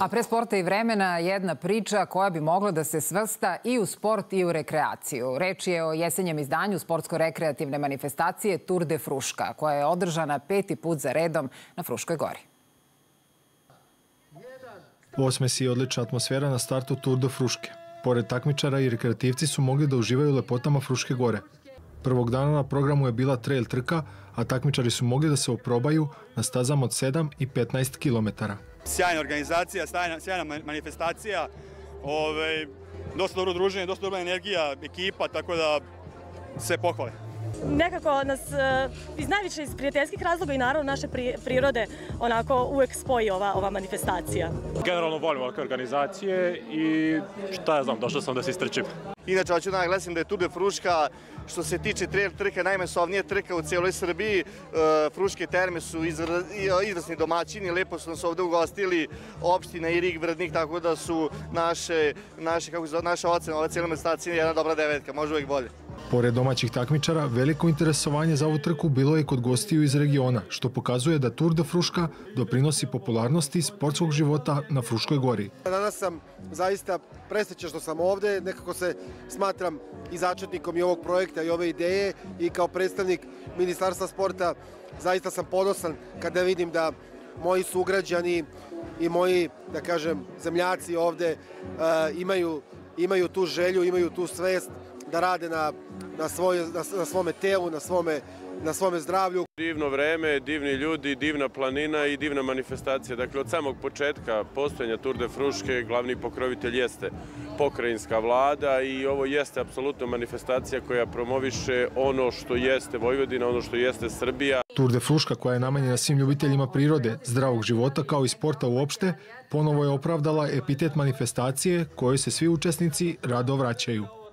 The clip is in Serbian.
A pre sporta i vremena jedna priča koja bi mogla da se svrsta i u sport i u rekreaciju. Reč je o jesenjem izdanju sportsko-rekreativne manifestacije Tour de Fruška, koja je održana peti put za redom na Fruškoj gori. Osmesi i odlična atmosfera na startu Tour de Fruške. Pored takmičara i rekreativci su mogli da uživaju lepotama Fruške gore. Prvog dana na programu je bila trail trka, a takmičari su mogli da se oprobaju na stazama od 7 i 15 kilometara organizacija, sjajna, sjajna manifestacija, ovaj, dosta dobro druženje, dosta dobra energija, ekipa, tako da sve pohvale. Nekako nas e, iz najviše iz prijateljskih razloga i naravno naše prirode onako uvek spoji ova, ova manifestacija. Generalno volim ovakve organizacije i šta ja znam, došao sam da se istrčim. Inače, hoću da naglasim da je Tour de Fruška, što se tiče trail trka, najmasovnije trka u cijeloj Srbiji. E, Fruške terme su izvrsni domaćini, lepo su nas ovde ugostili, opština i Rig Vrdnik, tako da su naše, naše, kako se naša ocena, ova cijela manifestacija jedna dobra devetka, može uvijek bolje. Pored domaćih takmičara, veliko interesovanje za ovu trku bilo je kod gostiju iz regiona, što pokazuje da Tour de Fruška doprinosi popularnosti sportskog života na Fruškoj gori. Danas sam zaista presrećan što sam ovde, nekako se smatram i začetnikom i ovog projekta i ove ideje i kao predstavnik Ministarstva sporta zaista sam ponosan kada vidim da moji sugrađani i moji, da kažem, zemljaci ovde uh, imaju, imaju tu želju, imaju tu svest da rade na, na, svoj, na, na svome telu, na svome, na svome zdravlju. Divno vreme, divni ljudi, divna planina i divna manifestacija. Dakle, od samog početka postojanja Tour de Fruške glavni pokrovitelj jeste pokrajinska vlada i ovo jeste apsolutno manifestacija koja promoviše ono što jeste Vojvodina, ono što jeste Srbija. Tour de Fruška koja je namenjena svim ljubiteljima prirode, zdravog života kao i sporta uopšte, ponovo je opravdala epitet manifestacije kojoj se svi učesnici rado vraćaju.